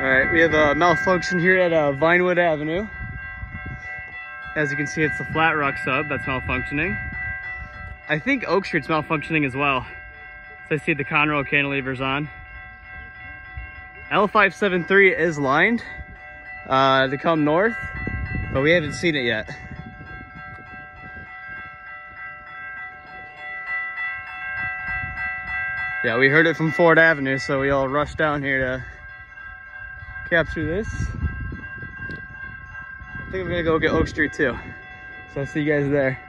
All right, we have a malfunction here at uh, Vinewood Avenue. As you can see, it's the flat rock sub that's malfunctioning. I think Oak Street's malfunctioning as well. So I see the Conrail cantilevers on. L573 is lined uh, to come north, but we haven't seen it yet. Yeah, we heard it from Ford Avenue, so we all rushed down here to capture this. I think I'm gonna go get Oak Street too. So I'll see you guys there.